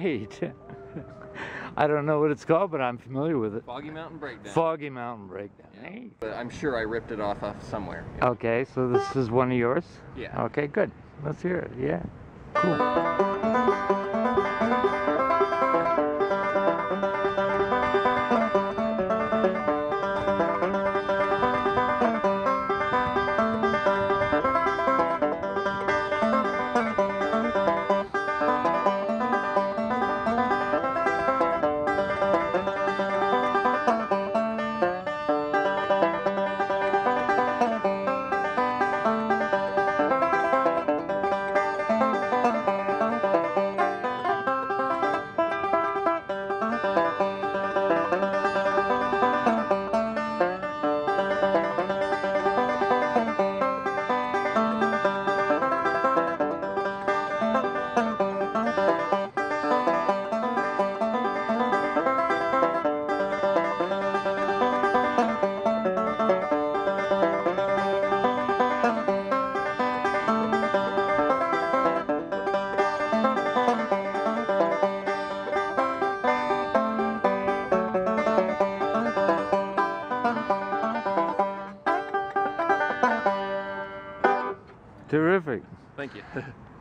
Great. I don't know what it's called, but I'm familiar with it. Foggy Mountain Breakdown. Foggy Mountain Breakdown. Yeah. Hey. But I'm sure I ripped it off of somewhere. Okay, so this is one of yours? Yeah. Okay, good. Let's hear it. Yeah. Cool.